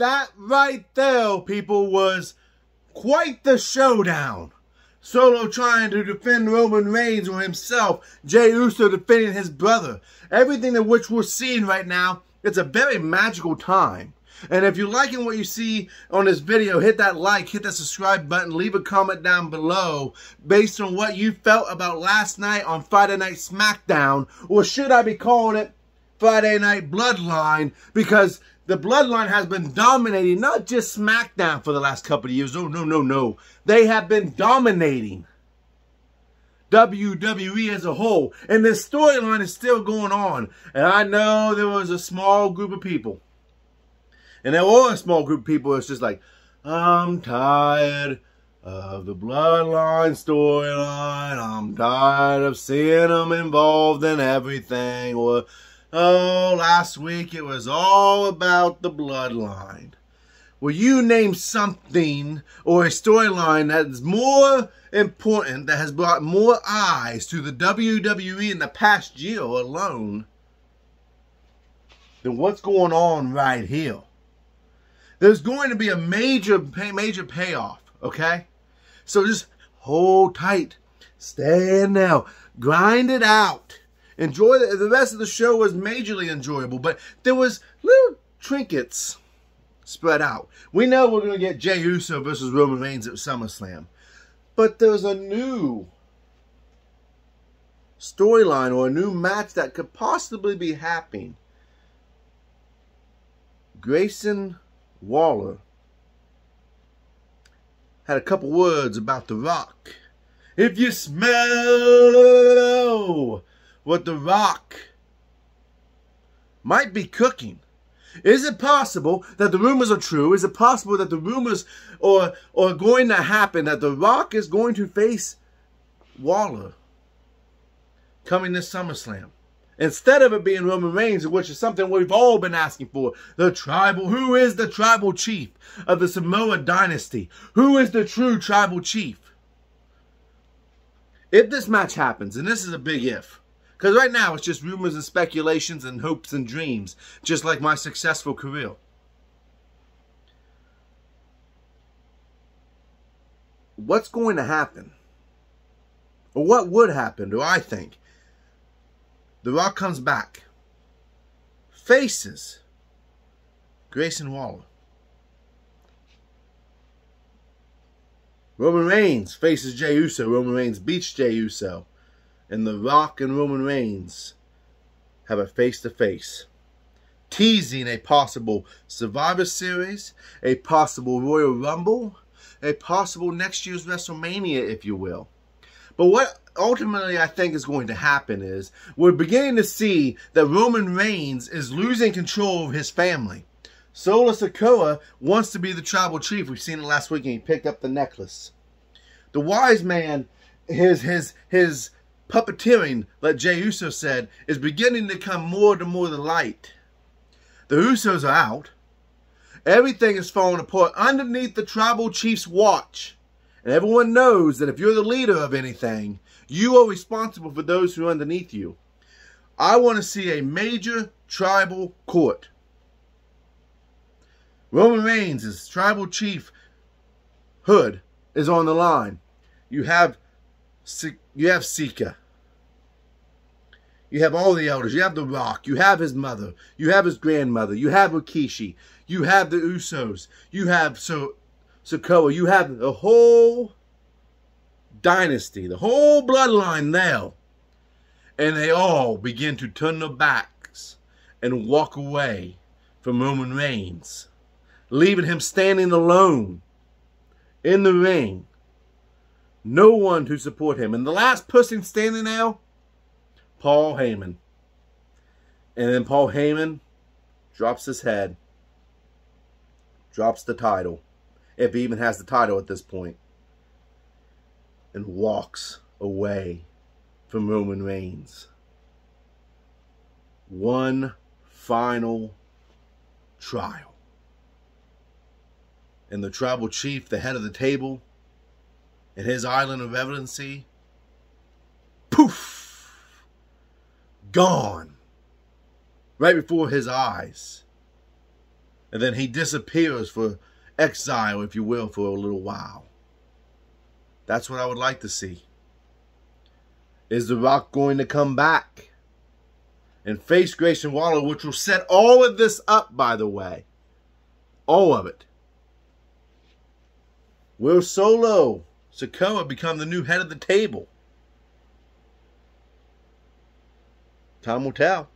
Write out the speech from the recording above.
that right there, people, was quite the showdown. Solo trying to defend Roman Reigns or himself, Jey Uso defending his brother. Everything in which we're seeing right now, it's a very magical time. And if you're liking what you see on this video, hit that like, hit that subscribe button, leave a comment down below based on what you felt about last night on Friday Night SmackDown, or should I be calling it Friday Night Bloodline, because the Bloodline has been dominating not just SmackDown for the last couple of years. Oh, no, no, no. They have been dominating WWE as a whole. And this storyline is still going on. And I know there was a small group of people and there were a small group of people that's just like, I'm tired of the bloodline storyline. I'm tired of seeing them involved in everything. Or, oh, last week it was all about the bloodline. Will you name something or a storyline that is more important, that has brought more eyes to the WWE in the past year alone than what's going on right here? There's going to be a major, major payoff, okay? So just hold tight. Stand now. Grind it out. Enjoy the, the rest of the show was majorly enjoyable, but there was little trinkets spread out. We know we're going to get Jey Uso versus Roman Reigns at SummerSlam. But there's a new storyline or a new match that could possibly be happening. Grayson Waller had a couple words about The Rock. If you smell what The Rock might be cooking, is it possible that the rumors are true? Is it possible that the rumors are, are going to happen, that The Rock is going to face Waller coming this SummerSlam? Instead of it being Roman Reigns, which is something we've all been asking for. The tribal, who is the tribal chief of the Samoa dynasty? Who is the true tribal chief? If this match happens, and this is a big if, because right now it's just rumors and speculations and hopes and dreams, just like my successful career. What's going to happen? Or what would happen, do I think, the Rock comes back. Faces Grayson Waller. Roman Reigns faces Jey Uso. Roman Reigns beats Jey Uso. And The Rock and Roman Reigns have a face-to-face. -face, teasing a possible Survivor Series, a possible Royal Rumble, a possible next year's WrestleMania, if you will. But what ultimately I think is going to happen is we're beginning to see that Roman Reigns is losing control of his family. Solo Sikoa wants to be the tribal chief. We've seen it last week and he picked up the necklace. The wise man, his his his puppeteering, like Jey Uso said, is beginning to come more and more to light. The Usos are out. Everything is falling apart underneath the tribal chief's watch. And everyone knows that if you're the leader of anything, you are responsible for those who are underneath you. I want to see a major tribal court. Roman Reigns' is tribal chief hood is on the line. You have you have Sika. You have all the elders. You have The Rock. You have his mother. You have his grandmother. You have Rikishi. You have the Usos. You have so Sikoa. You have the whole dynasty, the whole bloodline now. And they all begin to turn their backs and walk away from Roman Reigns, leaving him standing alone in the ring. No one to support him. And the last person standing there, Paul Heyman. And then Paul Heyman drops his head, drops the title, if he even has the title at this point and walks away from Roman Reigns. One final trial. And the tribal chief, the head of the table, in his island of relevancy, gone right before his eyes. And then he disappears for exile, if you will, for a little while. That's what I would like to see. Is The Rock going to come back and face Grayson Waller, which will set all of this up, by the way? All of it. Will Solo Sikoa become the new head of the table? Time will tell.